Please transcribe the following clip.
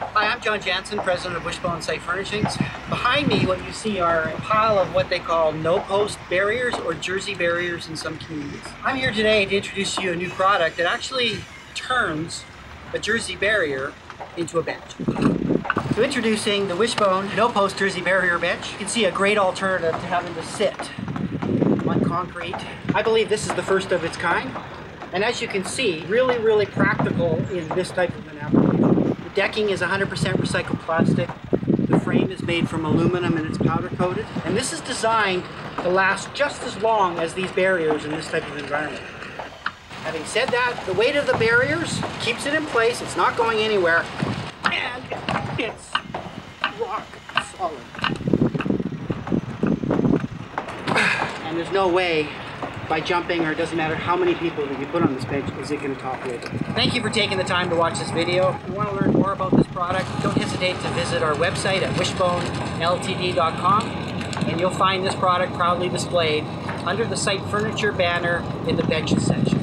Hi, I'm John Jansen, president of Wishbone Site Furnishings. Behind me, what you see are a pile of what they call no-post barriers or jersey barriers in some communities. I'm here today to introduce you a new product that actually turns a jersey barrier into a bench. So introducing the Wishbone no-post jersey barrier bench. You can see a great alternative to having to sit on concrete. I believe this is the first of its kind. And as you can see, really, really practical in this type of an application. The decking is 100% recycled plastic. The frame is made from aluminum and it's powder coated. And this is designed to last just as long as these barriers in this type of environment. Having said that, the weight of the barriers keeps it in place, it's not going anywhere, and it's rock solid. And there's no way by jumping or it doesn't matter how many people that you put on this bench is it going to topple over. Thank you for taking the time to watch this video. If you want to learn more about this product, don't hesitate to visit our website at wishboneltd.com and you'll find this product proudly displayed under the site furniture banner in the benches section.